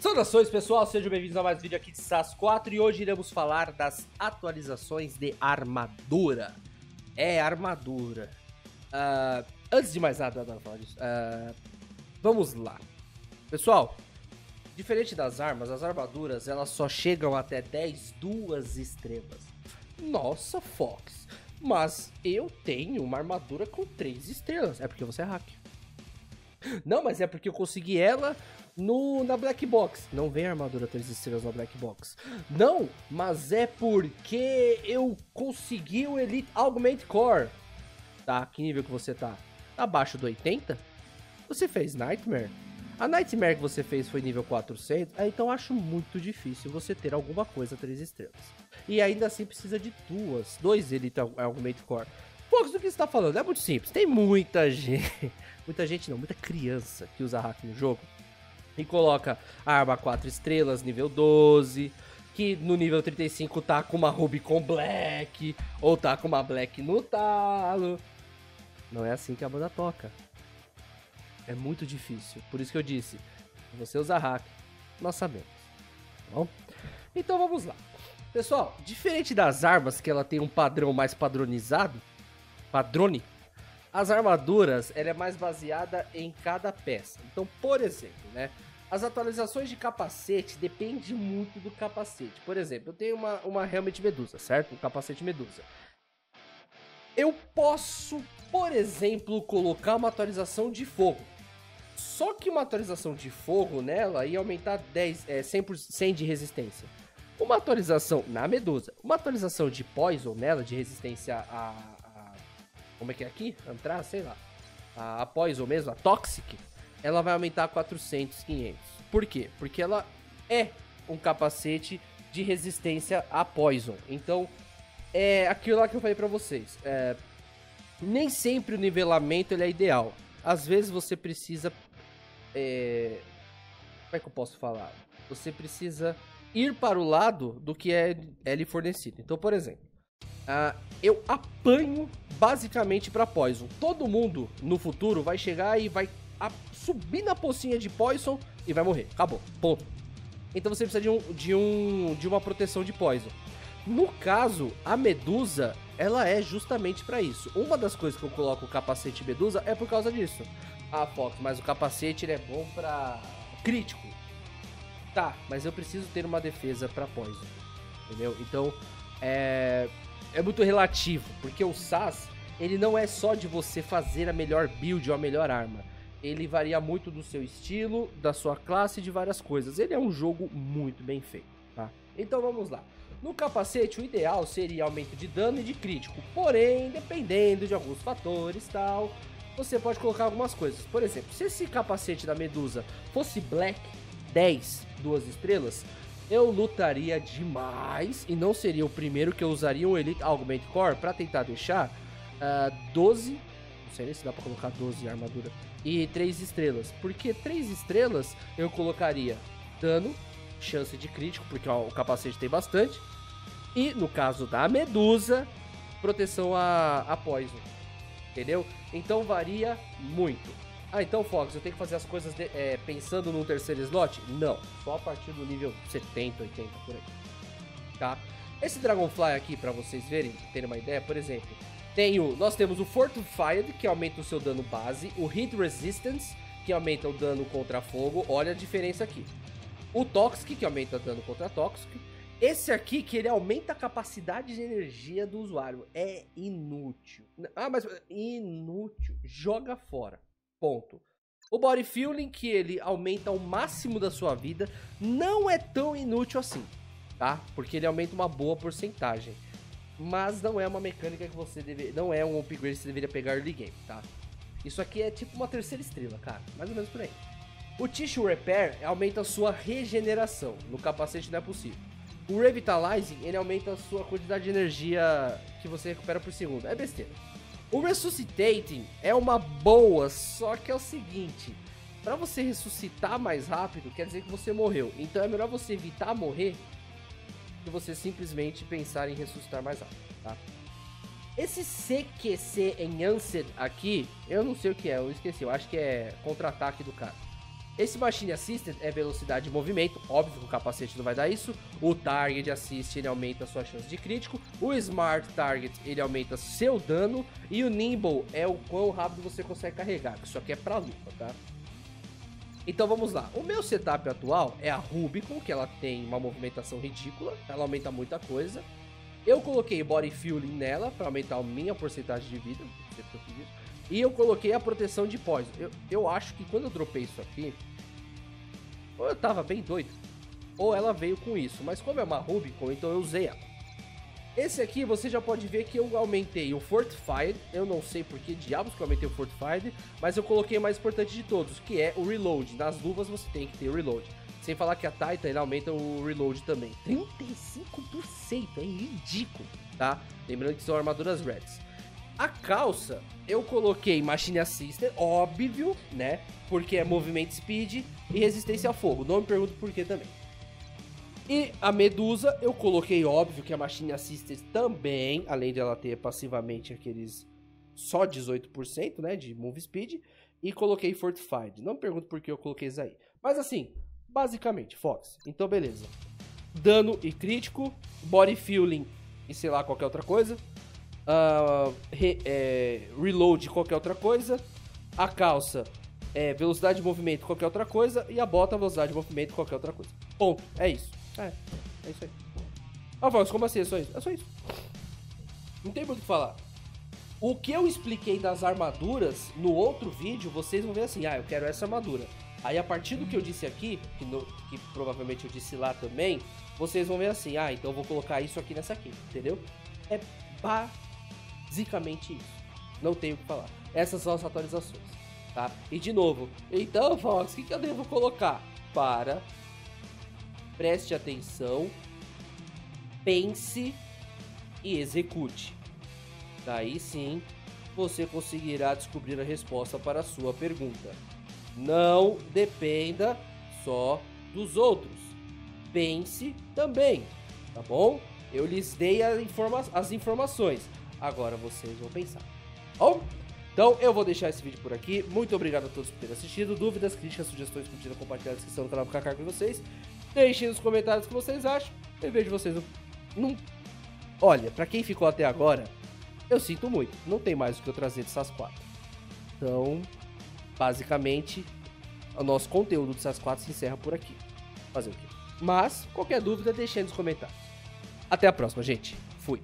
Saudações pessoal, sejam bem-vindos a mais um vídeo aqui de SAS 4 e hoje iremos falar das atualizações de armadura. É, armadura. Uh, antes de mais nada, eu adoro falar disso. Uh, vamos lá. Pessoal, diferente das armas, as armaduras elas só chegam até 10 duas estrelas. Nossa, Fox, mas eu tenho uma armadura com 3 estrelas. É porque você é hack. Não, mas é porque eu consegui ela no, na Black Box. Não vem armadura 3 estrelas na Black Box. Não, mas é porque eu consegui o Elite Augment Core. Tá, que nível que você tá? Abaixo do 80? Você fez Nightmare? A Nightmare que você fez foi nível 400, é, então acho muito difícil você ter alguma coisa 3 estrelas. E ainda assim precisa de duas, dois Elite Augment Core. Poucos do que você está falando, é muito simples. Tem muita gente, muita gente não, muita criança que usa hack no jogo e coloca a arma 4 estrelas, nível 12, que no nível 35 tá com uma Rubicon Black, ou tá com uma Black no talo. Não é assim que a banda toca. É muito difícil. Por isso que eu disse, se você usa hack, nós sabemos. Tá bom? Então vamos lá. Pessoal, diferente das armas que ela tem um padrão mais padronizado, padrone, as armaduras, ela é mais baseada em cada peça. Então, por exemplo, né? As atualizações de capacete dependem muito do capacete. Por exemplo, eu tenho uma, uma Helmet Medusa, certo? Um capacete Medusa. Eu posso, por exemplo, colocar uma atualização de fogo. Só que uma atualização de fogo nela ia aumentar 10, é, 100%, 100 de resistência. Uma atualização na Medusa, uma atualização de Poison nela, de resistência a, como é que é aqui? Entrar, sei lá. A, a Poison mesmo, a Toxic, ela vai aumentar 400, 500. Por quê? Porque ela é um capacete de resistência a Poison. Então, é aquilo lá que eu falei pra vocês. É, nem sempre o nivelamento ele é ideal. Às vezes você precisa. É, como é que eu posso falar? Você precisa ir para o lado do que é, é lhe fornecido. Então, por exemplo, uh, eu apanho basicamente para Poison. Todo mundo no futuro vai chegar e vai subir na pocinha de Poison e vai morrer. Acabou. Ponto. Então você precisa de, um, de, um, de uma proteção de Poison. No caso, a Medusa, ela é justamente para isso. Uma das coisas que eu coloco o capacete Medusa é por causa disso. Ah, Fox, mas o capacete ele é bom para crítico. Tá, mas eu preciso ter uma defesa para Poison. Entendeu? Então, é é muito relativo, porque o SAS, ele não é só de você fazer a melhor build ou a melhor arma. Ele varia muito do seu estilo, da sua classe e de várias coisas. Ele é um jogo muito bem feito, tá? Então vamos lá. No capacete, o ideal seria aumento de dano e de crítico. Porém, dependendo de alguns fatores tal, você pode colocar algumas coisas. Por exemplo, se esse capacete da Medusa fosse Black 10, duas estrelas, eu lutaria demais e não seria o primeiro que eu usaria o Elite Augment Core para tentar deixar uh, ah, 12, não sei nem se dá para colocar 12 armadura, e 3 estrelas. Porque 3 estrelas eu colocaria dano, chance de crítico, porque ó, o capacete tem bastante, e no caso da Medusa, proteção a, a Poison. Entendeu? Então varia muito. Ah, então, Fox, eu tenho que fazer as coisas de, é, pensando num terceiro slot? Não, só a partir do nível 70, 80, por aí. Tá? Esse Dragonfly aqui, para vocês verem, terem uma ideia, por exemplo, tem o, nós temos o Fortified, que aumenta o seu dano base, o Hit Resistance, que aumenta o dano contra fogo, olha a diferença aqui. O Toxic, que aumenta o dano contra Toxic. Esse aqui, que ele aumenta a capacidade de energia do usuário, é inútil. Ah, mas inútil, joga fora. Ponto. O Body Feeling, que ele aumenta ao máximo da sua vida, não é tão inútil assim, tá? Porque ele aumenta uma boa porcentagem. Mas não é uma mecânica que você deve. Não é um upgrade que você deveria pegar early game, tá? Isso aqui é tipo uma terceira estrela, cara. Mais ou menos por aí. O Tissue Repair aumenta a sua regeneração. No capacete não é possível. O Revitalizing, ele aumenta a sua quantidade de energia que você recupera por segundo. É besteira. O Resuscitating é uma boa, só que é o seguinte: para você ressuscitar mais rápido, quer dizer que você morreu. Então é melhor você evitar morrer que você simplesmente pensar em ressuscitar mais rápido, tá? Esse CQC Enhanced aqui, eu não sei o que é, eu esqueci, eu acho que é contra-ataque do cara. Esse Machine Assistant é velocidade de movimento, óbvio que o capacete não vai dar isso. O Target Assist ele aumenta a sua chance de crítico. O Smart Target ele aumenta seu dano. E o Nimble é o quão rápido você consegue carregar, isso aqui é pra luta, tá? Então vamos lá. O meu setup atual é a Rubicon, que ela tem uma movimentação ridícula, ela aumenta muita coisa. Eu coloquei Body Fueling nela para aumentar a minha porcentagem de vida. E eu coloquei a proteção de Poison. Eu, eu acho que quando eu dropei isso aqui, ou eu tava bem doido, ou ela veio com isso. Mas como é uma Rubicon, então eu usei ela. Esse aqui você já pode ver que eu aumentei o Fortified. Eu não sei por que diabos que eu aumentei o Fortified, mas eu coloquei o mais importante de todos, que é o Reload. Nas luvas você tem que ter o Reload. Sem falar que a Titan aumenta o Reload também. 35%, é ridículo, tá? Lembrando que são armaduras Reds. A calça, eu coloquei Machine Assistant, óbvio, né? Porque é movimento speed e resistência a fogo. Não me pergunto por que também. E a Medusa, eu coloquei, óbvio, que a Machine Assistant também, além de ela ter passivamente aqueles só 18%, né, de move speed, e coloquei Fortified. Não me pergunto por que eu coloquei isso aí. Mas assim, basicamente, Fox. Então, beleza. Dano e crítico, body feeling e sei lá qualquer outra coisa. Uh, re, é, reload qualquer outra coisa. A calça é velocidade de movimento qualquer outra coisa. E a bota velocidade de movimento qualquer outra coisa. Ponto. É isso. É, é isso aí. Ah, Fox, como assim? É só isso? É só isso. Não tem muito o que falar. O que eu expliquei das armaduras no outro vídeo, vocês vão ver assim, ah, eu quero essa armadura. Aí a partir do que eu disse aqui, que, no, que provavelmente eu disse lá também, vocês vão ver assim, ah, então eu vou colocar isso aqui nessa aqui, entendeu? É basicamente isso. Não tenho o que falar. Essas são as atualizações, tá? E de novo, então, Fox, o que, que eu devo colocar? Para preste atenção, pense e execute. Daí sim você conseguirá descobrir a resposta para a sua pergunta. Não dependa só dos outros. Pense também, tá bom? Eu lhes dei informa as informações. Agora vocês vão pensar. Bom? Então eu vou deixar esse vídeo por aqui. Muito obrigado a todos por terem assistido. Dúvidas, críticas, sugestões, curtidas, compartilhar, inscrição no canal do Kaká com vocês. Deixem nos comentários o que vocês acham. Eu vejo vocês no... Olha, pra quem ficou até agora, eu sinto muito. Não tem mais o que eu trazer dessas quatro. Então, basicamente, o nosso conteúdo dessas quatro se encerra por aqui. Fazer o quê? Mas, qualquer dúvida, deixem nos comentários. Até a próxima, gente. Fui.